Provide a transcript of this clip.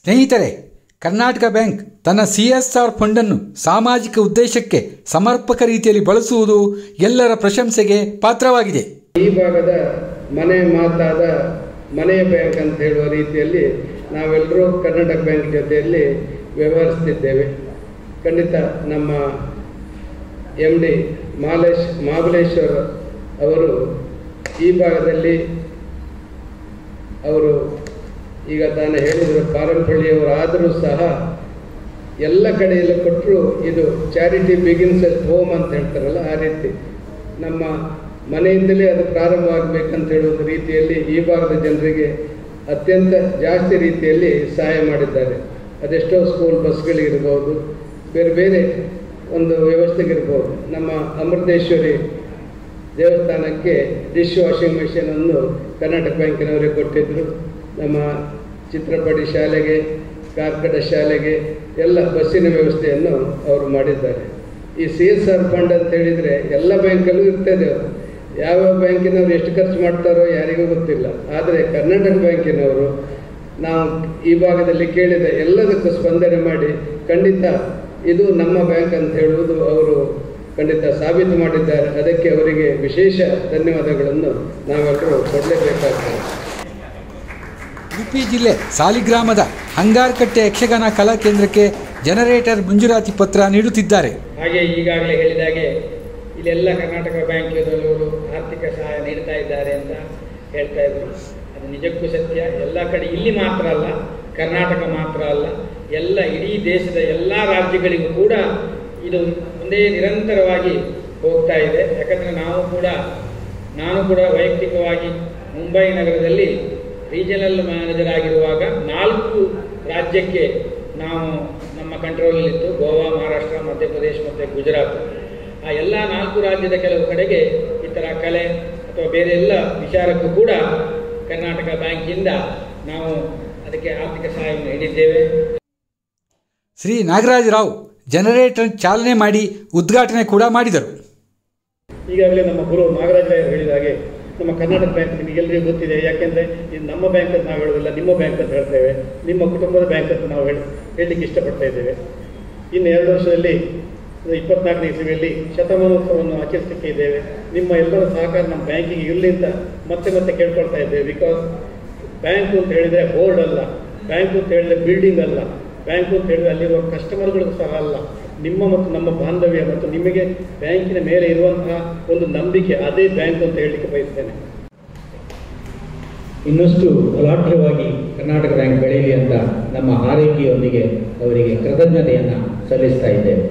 ಸ್ನೇಹಿತರೆ, ಕರ್ನಾಟಕ ಬ್ಯಾಂಕ್ ತನ್ನ C S R ಫಂಡನ್ನು ಸಾಮಾಜಿಕ ಉದ್ದೇಶಕ್ಕೆ ಸಮರ್ಪಕ ರೀತಿಯಲ್ಲಿ ಬಳಸುವುದು ಎಲ್ಲರ ಪ್ರಶಂಸೆಗೆ ಪಾತ್ರವಾಗಿದೆ. ಈ ಭಾಗದ ಮನೆ ಮಾತಾದ ಮನೆ ಬ್ಯಾಂಕ್ ಅಂತ ಹೇಳುವ ರೀತಿಯಲ್ಲಿ ನಾವೆಲ್ಲರೂ ಕರ್ನಾಟಕ ಬ್ಯಾಂಕ್ ಜೊತೆಯಲ್ಲಿ ವ್ಯವಹರಿಸುತ್ತಿದ್ದೇವೆ ಖಂಡಿತ ನಮ್ಮ ಎಂ ಡಿ ಮಾಲೇಶ್ ಮಹಾಬಲೇಶ್ವರ್ ಅವರು ಈ ಭಾಗದಲ್ಲಿ ಅವರು ಈಗ ತಾನು ಹೇಳಿದರು ಪಾರಂಪಳ್ಳಿಯವರು ಆದರೂ ಸಹ ಎಲ್ಲ ಕಡೆಯಲ್ಲೂ ಕೊಟ್ಟರು ಇದು ಚಾರಿಟಿ ಬಿಗಿನ್ಸ್ ಅಟ್ ಹೋಮ್ ಅಂತ ಹೇಳ್ತಾರಲ್ಲ ಆ ರೀತಿ. ನಮ್ಮ ಮನೆಯಿಂದಲೇ ಅದು ಪ್ರಾರಂಭ ಆಗಬೇಕಂತ ಹೇಳುವ ರೀತಿಯಲ್ಲಿ ಈ ಭಾಗದ ಜನರಿಗೆ ಅತ್ಯಂತ ಜಾಸ್ತಿ ರೀತಿಯಲ್ಲಿ ಸಹಾಯ ಮಾಡಿದ್ದಾರೆ. ಅದೆಷ್ಟೋ ಸ್ಕೂಲ್ ಬಸ್ಗಳಿಗಿರ್ಬೋದು ಬೇರೆ ಬೇರೆ ಒಂದು ವ್ಯವಸ್ಥೆಗಿರ್ಬೋದು. ನಮ್ಮ ಅಮೃತೇಶ್ವರಿ ದೇವಸ್ಥಾನಕ್ಕೆ ಡಿಶ್ ವಾಷಿಂಗ್ ಮಿಷಿನನ್ನು ಕರ್ನಾಟಕ ಬ್ಯಾಂಕಿನವರೇ ಕೊಟ್ಟಿದ್ದರು ನಮ್ಮ ಚಿತ್ರಪಟಿ ಶಾಲೆಗೆ, ಕಾರ್ಕಟ ಶಾಲೆಗೆ ಎಲ್ಲ ಬಸ್ಸಿನ ವ್ಯವಸ್ಥೆಯನ್ನು ಅವರು ಮಾಡಿದ್ದಾರೆ. ಈ ಸಿ ಎಸ್ ಆರ್ ಫಂಡ್ ಅಂತ ಹೇಳಿದರೆ ಎಲ್ಲ ಬ್ಯಾಂಕಲ್ಲೂ ಇರ್ತದೆ ಅವರು ಯಾವ್ಯಾವ ಬ್ಯಾಂಕಿನವರು ಎಷ್ಟು ಖರ್ಚು ಮಾಡ್ತಾರೋ ಯಾರಿಗೂ ಗೊತ್ತಿಲ್ಲ. ಆದರೆ ಕರ್ನಾಟಕ ಬ್ಯಾಂಕಿನವರು ನಾವು ಈ ಭಾಗದಲ್ಲಿ ಕೇಳಿದ ಎಲ್ಲದಕ್ಕೂ ಸ್ಪಂದನೆ ಮಾಡಿ ಖಂಡಿತ ಇದು ನಮ್ಮ ಬ್ಯಾಂಕ್ ಅಂತ ಹೇಳುವುದು ಅವರು ಖಂಡಿತ ಸಾಬೀತು ಮಾಡಿದ್ದಾರೆ. ಅದಕ್ಕೆ ಅವರಿಗೆ ವಿಶೇಷ ಧನ್ಯವಾದಗಳನ್ನು ನಾವೆಲ್ಲರೂ ಕೊಡಲೇಬೇಕಾಗ್ತದೆ. ಉಡುಪಿ ಜಿಲ್ಲೆ ಸಾಲಿಗ್ರಾಮದ ಹಂಗಾರ್ಕಟ್ಟೆ ಯಕ್ಷಗಾನ ಕಲಾ ಕೇಂದ್ರಕ್ಕೆ ಜನರೇಟರ್ ಮಂಜೂರಾತಿ ಪತ್ರ ನೀಡುತ್ತಿದ್ದಾರೆ. ಹಾಗೆ ಈಗಾಗಲೇ ಹೇಳಿದಾಗೆ ಇಲ್ಲೆಲ್ಲ ಕರ್ನಾಟಕ ಬ್ಯಾಂಕ್ ಆರ್ಥಿಕ ಸಹಾಯ ನೀಡ್ತಾ ಇದ್ದಾರೆ ಅಂತ ಹೇಳ್ತಾ ಇದ್ರು. ಅದು ನಿಜಕ್ಕೂ ಸತ್ಯ. ಎಲ್ಲ ಕಡೆ ಇಲ್ಲಿ ಮಾತ್ರ ಅಲ್ಲ, ಕರ್ನಾಟಕ ಮಾತ್ರ ಅಲ್ಲ, ಎಲ್ಲ ಇಡೀ ದೇಶದ ಎಲ್ಲ ರಾಜ್ಯಗಳಿಗೂ ಕೂಡ ಇದು ಒಂದೇ ನಿರಂತರವಾಗಿ ಹೋಗ್ತಾ ಇದೆ. ಯಾಕಂದರೆ ನಾವು ಕೂಡ, ನಾನು ಕೂಡ ವೈಯಕ್ತಿಕವಾಗಿ ಮುಂಬೈ ನಗರದಲ್ಲಿ ರೀಜನಲ್ ಮ್ಯಾನೇಜರ್ ಆಗಿರುವಾಗ ನಾಲ್ಕು ರಾಜ್ಯಕ್ಕೆ ನಾವು ನಮ್ಮ ಕಂಟ್ರೋಲಲ್ಲಿತ್ತು. ಗೋವಾ ಮಹಾರಾಷ್ಟ್ರ ಮಧ್ಯಪ್ರದೇಶ ಮತ್ತು ಗುಜರಾತ್. ಆ ಎಲ್ಲ ನಾಲ್ಕು ರಾಜ್ಯದ ಕೆಲವು ಕಡೆಗೆ ಈ ಥರ ಕಲೆ ಅಥವಾ ಬೇರೆ ಎಲ್ಲ ವಿಚಾರಕ್ಕೂ ಕೂಡ ಕರ್ನಾಟಕ ಬ್ಯಾಂಕಿಂದ ನಾವು ಅದಕ್ಕೆ ಆರ್ಥಿಕ ಸಹಾಯವನ್ನು ನೀಡಿದ್ದೇವೆ. ಶ್ರೀ ನಾಗರಾಜ ರಾವ್ ಜನರೇಟರ್ ಚಾಲನೆ ಮಾಡಿ ಉದ್ಘಾಟನೆ ಕೂಡ ಮಾಡಿದರು. ಈಗಾಗಲೇ ನಮ್ಮ ಗುರು ನಾಗರಾಜ ರಾಯರು ಹೇಳಿದ ಹಾಗೆ ನಮ್ಮ ಕರ್ನಾಟಕ ಬ್ಯಾಂಕ್ ನಿಮಗೆ ಎಲ್ಲರಿಗೂ ಗೊತ್ತಿದೆ. ಯಾಕೆಂದರೆ ಇದು ನಮ್ಮ ಬ್ಯಾಂಕ್ ಅಂತ ನಾವು ಹೇಳೋದಿಲ್ಲ ನಿಮ್ಮ ಬ್ಯಾಂಕ್ ಅಂತ ಹೇಳ್ತೇವೆ. ನಿಮ್ಮ ಕುಟುಂಬದ ಬ್ಯಾಂಕ್ ಅಂತ ನಾವು ಹೇಳಿ, ಹೇಳಲಿಕ್ಕೆ ಇಷ್ಟಪಡ್ತಾ ಇದ್ದೇವೆ. ಇನ್ನು ಎರಡು ವರ್ಷದಲ್ಲಿ ಇಪ್ಪತ್ನಾಲ್ಕನೇ ಇಸವಿಯಲ್ಲಿ ಶತಮಾನೋತ್ಸವವನ್ನು ಆಚರಿಸಲಿಕ್ಕೆ ಇದ್ದೇವೆ. ನಿಮ್ಮ ಎಲ್ಲರ ಸಹಕಾರ ನಮ್ಮ ಬ್ಯಾಂಕಿಗೆ ಇಲ್ಲಿಂದ ಮತ್ತೆ ಮತ್ತೆ ಕೇಳ್ಕೊಳ್ತಾ ಇದ್ದೇವೆ. ಬಿಕಾಸ್ ಬ್ಯಾಂಕ್ ಅಂತ ಹೇಳಿದರೆ ಬೋರ್ಡ್ ಅಲ್ಲ, ಬ್ಯಾಂಕ್ ಅಂತ ಹೇಳಿದರೆ ಬಿಲ್ಡಿಂಗ್ ಅಲ್ಲ. ಬ್ಯಾಂಕ್ ಅಂತ ಹೇಳಿದರೆ ಅಲ್ಲಿರುವ ಕಸ್ಟಮರ್ಗಳು ಸಹ ಅಲ್ಲ. ನಿಮ್ಮ ಮತ್ತು ನಮ್ಮ ಬಾಂಧವ್ಯ ಮತ್ತು ನಿಮಗೆ ಬ್ಯಾಂಕಿನ ಮೇಲೆ ಇರುವಂತಹ ಒಂದು ನಂಬಿಕೆ ಅದೇ ಬ್ಯಾಂಕ್ ಅಂತ ಹೇಳಲಿಕ್ಕೆ ಬಯಸ್ತೇನೆ. ಇನ್ನಷ್ಟು ಅಲಾಢ್ಯವಾಗಿ ಕರ್ನಾಟಕ ಬ್ಯಾಂಕ್ ಬೆಳೆಯಲಿ ಅಂತ ನಮ್ಮ ಹಾರೈಕೆಯೊಂದಿಗೆ ಅವರಿಗೆ ಕೃತಜ್ಞತೆಯನ್ನು ಸಲ್ಲಿಸ್ತಾ ಇದ್ದೇವೆ.